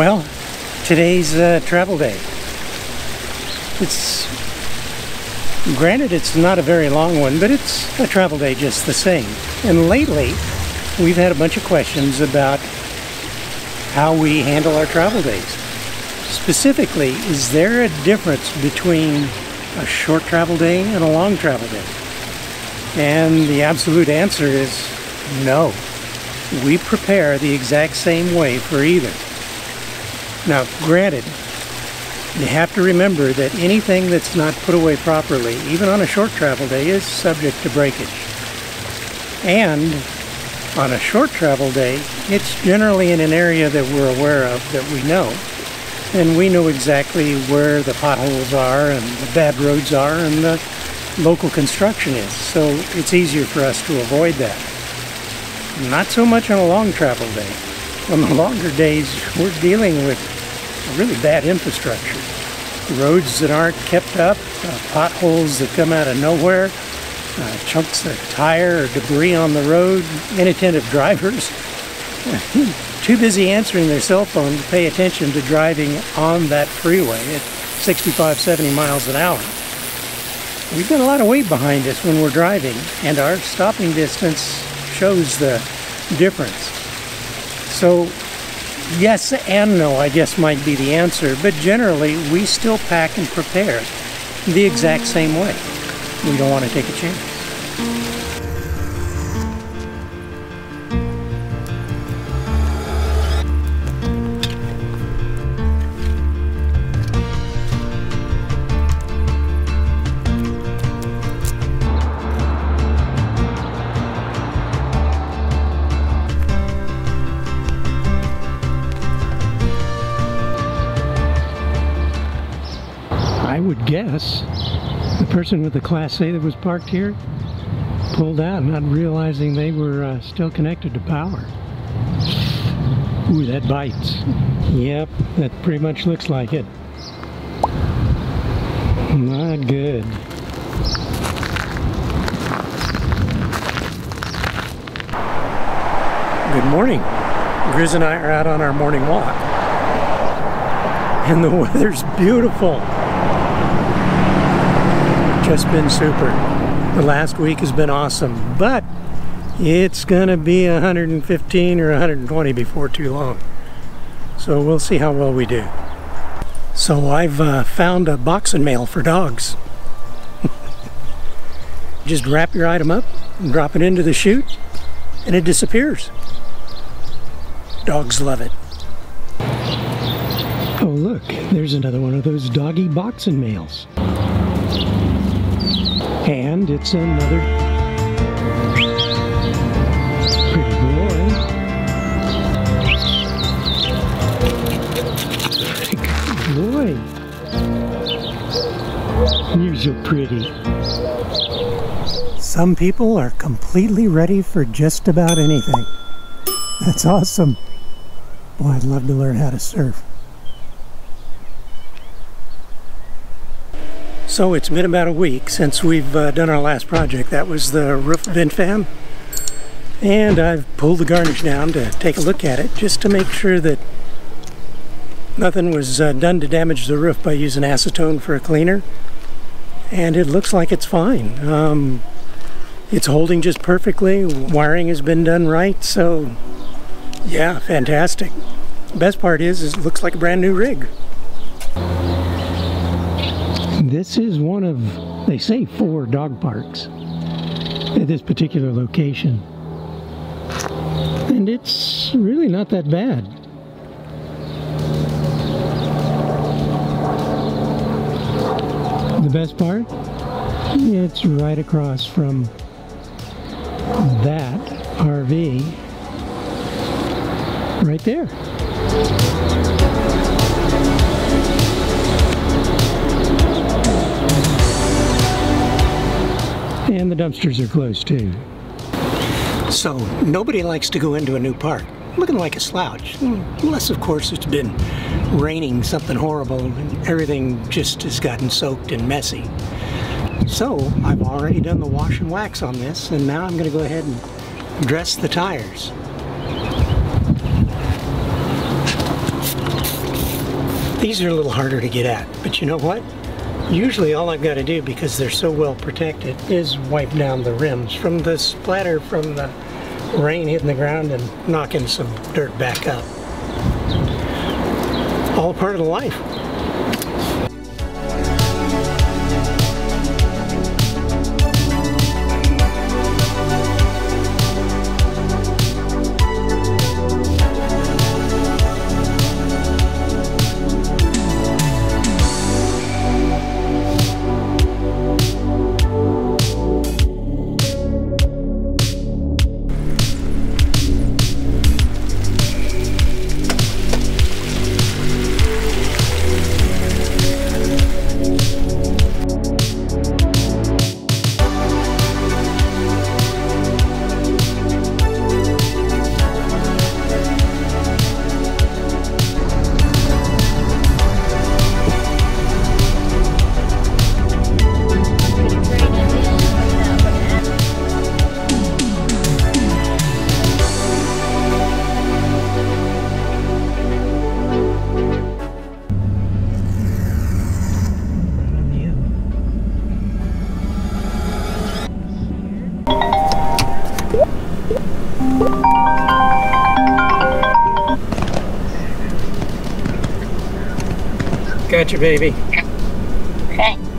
Well, today's uh, travel day. It's granted it's not a very long one, but it's a travel day just the same. And lately, we've had a bunch of questions about how we handle our travel days. Specifically, is there a difference between a short travel day and a long travel day? And the absolute answer is no. We prepare the exact same way for either. Now, granted, you have to remember that anything that's not put away properly, even on a short travel day, is subject to breakage. And on a short travel day, it's generally in an area that we're aware of, that we know. And we know exactly where the potholes are and the bad roads are and the local construction is. So it's easier for us to avoid that. Not so much on a long travel day. On the longer days, we're dealing with really bad infrastructure. Roads that aren't kept up, uh, potholes that come out of nowhere, uh, chunks of tire or debris on the road, inattentive drivers. Too busy answering their cell phone to pay attention to driving on that freeway at 65, 70 miles an hour. We've got a lot of weight behind us when we're driving, and our stopping distance shows the difference. So yes and no, I guess might be the answer, but generally we still pack and prepare the exact same way. We don't want to take a chance. I would guess the person with the Class A that was parked here pulled out not realizing they were uh, still connected to power. Ooh, that bites. Yep, that pretty much looks like it. Not good. Good morning. Grizz and I are out on our morning walk. And the weather's beautiful. Just been super. The last week has been awesome, but it's gonna be 115 or 120 before too long. So we'll see how well we do. So I've uh, found a boxing mail for dogs. Just wrap your item up and drop it into the chute and it disappears. Dogs love it. Oh look, there's another one of those doggy boxing mails. And it's another pretty boy. Good boy. You're so pretty. Some people are completely ready for just about anything. That's awesome. Boy, I'd love to learn how to surf. So it's been about a week since we've uh, done our last project. That was the roof vent fan. And I've pulled the garnish down to take a look at it just to make sure that nothing was uh, done to damage the roof by using acetone for a cleaner. And it looks like it's fine. Um, it's holding just perfectly. Wiring has been done right, so yeah, fantastic. Best part is, is it looks like a brand new rig. This is one of, they say, four dog parks at this particular location. And it's really not that bad. The best part? It's right across from that RV right there. And the dumpsters are closed too. So nobody likes to go into a new park looking like a slouch. Unless, of course, it's been raining something horrible and everything just has gotten soaked and messy. So I've already done the wash and wax on this and now I'm going to go ahead and dress the tires. These are a little harder to get at, but you know what? Usually all I've got to do, because they're so well protected, is wipe down the rims from the splatter from the rain hitting the ground and knocking some dirt back up. All part of the life. Gotcha, baby. Okay.